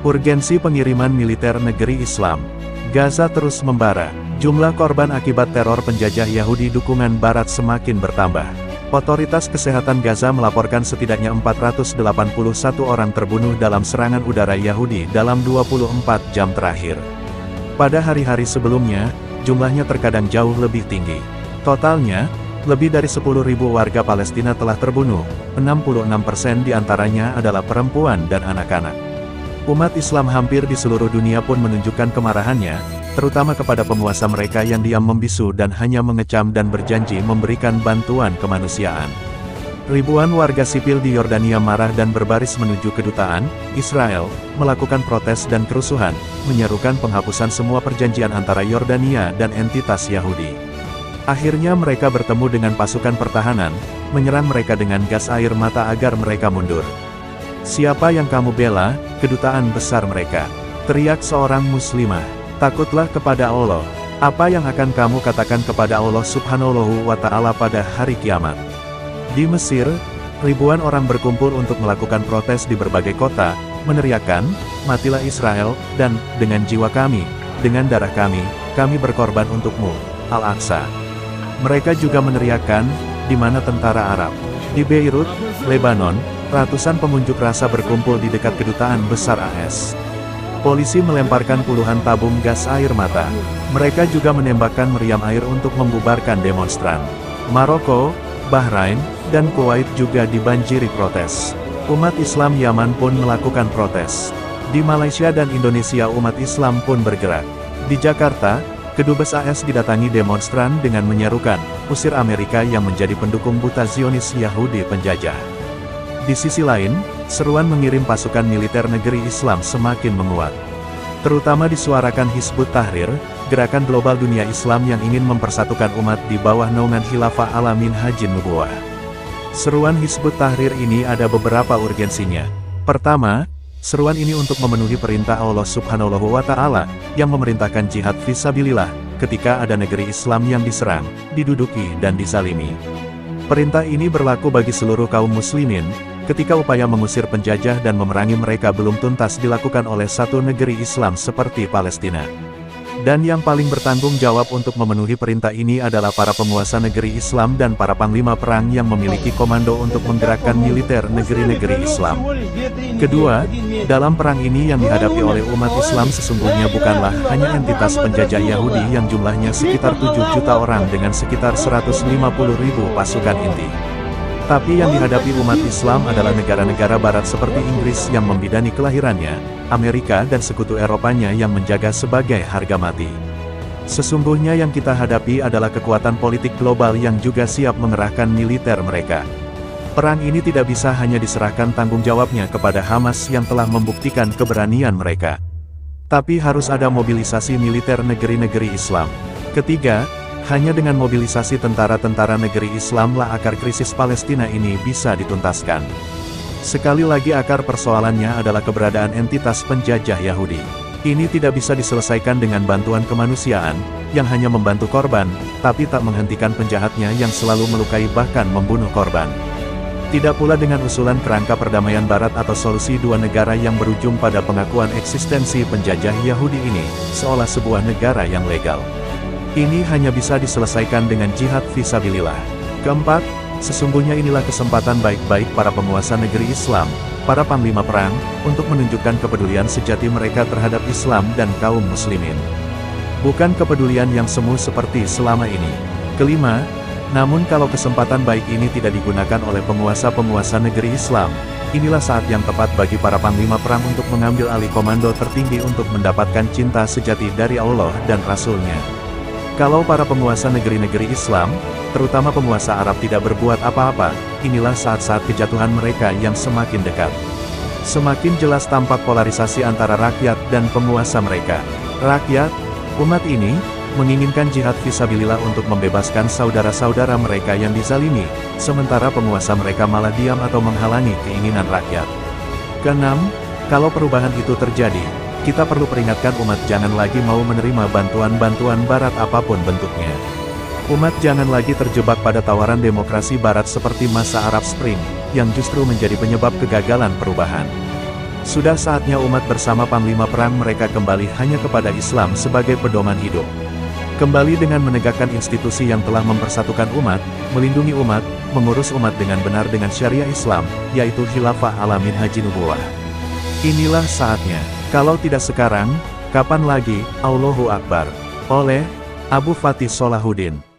Urgensi pengiriman militer negeri Islam. Gaza terus membara. Jumlah korban akibat teror penjajah Yahudi dukungan Barat semakin bertambah. Otoritas Kesehatan Gaza melaporkan setidaknya 481 orang terbunuh dalam serangan udara Yahudi dalam 24 jam terakhir. Pada hari-hari sebelumnya, jumlahnya terkadang jauh lebih tinggi. Totalnya, lebih dari 10.000 warga Palestina telah terbunuh, 66% di antaranya adalah perempuan dan anak-anak. Umat Islam hampir di seluruh dunia pun menunjukkan kemarahannya, terutama kepada penguasa mereka yang diam membisu dan hanya mengecam dan berjanji memberikan bantuan kemanusiaan. Ribuan warga sipil di Yordania marah dan berbaris menuju kedutaan, Israel, melakukan protes dan kerusuhan, menyerukan penghapusan semua perjanjian antara Yordania dan entitas Yahudi. Akhirnya mereka bertemu dengan pasukan pertahanan, menyerang mereka dengan gas air mata agar mereka mundur. Siapa yang kamu bela, kedutaan besar mereka. Teriak seorang muslimah. Takutlah kepada Allah. Apa yang akan kamu katakan kepada Allah subhanahu wa ta'ala pada hari kiamat? Di Mesir, ribuan orang berkumpul untuk melakukan protes di berbagai kota, meneriakkan, matilah Israel, dan, dengan jiwa kami, dengan darah kami, kami berkorban untukmu, Al-Aqsa. Mereka juga meneriakkan, di mana tentara Arab. Di Beirut, Lebanon, ratusan pengunjuk rasa berkumpul di dekat kedutaan besar AS. Polisi melemparkan puluhan tabung gas air mata. Mereka juga menembakkan meriam air untuk membubarkan demonstran. Maroko, Bahrain, dan Kuwait juga dibanjiri protes. Umat Islam Yaman pun melakukan protes. Di Malaysia dan Indonesia umat Islam pun bergerak. Di Jakarta, Kedubes AS didatangi demonstran dengan menyerukan, usir Amerika yang menjadi pendukung buta Zionis Yahudi penjajah. Di sisi lain, seruan mengirim pasukan militer negeri Islam semakin menguat. Terutama disuarakan Hizbut Tahrir, gerakan global dunia Islam yang ingin mempersatukan umat di bawah naungan Khilafah Alamin Hajin Nubuwah. Seruan Hizbut Tahrir ini ada beberapa urgensinya. Pertama, seruan ini untuk memenuhi perintah Allah Subhanahu wa Ta'ala, yang memerintahkan jihad visabilillah, ketika ada negeri Islam yang diserang, diduduki dan disalimi. Perintah ini berlaku bagi seluruh kaum muslimin, ketika upaya mengusir penjajah dan memerangi mereka belum tuntas dilakukan oleh satu negeri Islam seperti Palestina. Dan yang paling bertanggung jawab untuk memenuhi perintah ini adalah para penguasa negeri Islam dan para panglima perang yang memiliki komando untuk menggerakkan militer negeri-negeri Islam. Kedua, dalam perang ini yang dihadapi oleh umat Islam sesungguhnya bukanlah hanya entitas penjajah Yahudi yang jumlahnya sekitar 7 juta orang dengan sekitar 150 ribu pasukan inti. Tapi yang dihadapi umat Islam adalah negara-negara barat seperti Inggris yang membidani kelahirannya, Amerika dan sekutu Eropanya yang menjaga sebagai harga mati. Sesungguhnya yang kita hadapi adalah kekuatan politik global yang juga siap mengerahkan militer mereka. Perang ini tidak bisa hanya diserahkan tanggung jawabnya kepada Hamas yang telah membuktikan keberanian mereka. Tapi harus ada mobilisasi militer negeri-negeri Islam. Ketiga, hanya dengan mobilisasi tentara-tentara negeri Islamlah akar krisis Palestina ini bisa dituntaskan. Sekali lagi akar persoalannya adalah keberadaan entitas penjajah Yahudi. Ini tidak bisa diselesaikan dengan bantuan kemanusiaan, yang hanya membantu korban, tapi tak menghentikan penjahatnya yang selalu melukai bahkan membunuh korban. Tidak pula dengan usulan kerangka perdamaian barat atau solusi dua negara yang berujung pada pengakuan eksistensi penjajah Yahudi ini, seolah sebuah negara yang legal. Ini hanya bisa diselesaikan dengan jihad visabilillah. Keempat, sesungguhnya inilah kesempatan baik-baik para penguasa negeri Islam, para panglima perang, untuk menunjukkan kepedulian sejati mereka terhadap Islam dan kaum muslimin. Bukan kepedulian yang semu seperti selama ini. Kelima, namun kalau kesempatan baik ini tidak digunakan oleh penguasa-penguasa negeri Islam, inilah saat yang tepat bagi para panglima perang untuk mengambil alih komando tertinggi untuk mendapatkan cinta sejati dari Allah dan Rasul-Nya. Kalau para penguasa negeri-negeri Islam, terutama penguasa Arab tidak berbuat apa-apa, inilah saat-saat kejatuhan mereka yang semakin dekat. Semakin jelas tampak polarisasi antara rakyat dan penguasa mereka. Rakyat, umat ini, menginginkan jihad visabilillah untuk membebaskan saudara-saudara mereka yang dizalimi, sementara penguasa mereka malah diam atau menghalangi keinginan rakyat. Keenam, kalau perubahan itu terjadi, kita perlu peringatkan umat jangan lagi mau menerima bantuan-bantuan barat apa pun bentuknya. Umat jangan lagi terjebak pada tawaran demokrasi barat seperti masa Arab Spring, yang justru menjadi penyebab kegagalan perubahan. Sudah saatnya umat bersama Panglima Perang mereka kembali hanya kepada Islam sebagai pedoman hidup. Kembali dengan menegakkan institusi yang telah mempersatukan umat, melindungi umat, mengurus umat dengan benar dengan syariah Islam, yaitu Khilafah Alamin Haji Nubuwah. Inilah saatnya. Kalau tidak sekarang, kapan lagi, Allahu Akbar. Oleh Abu Fatih Solahuddin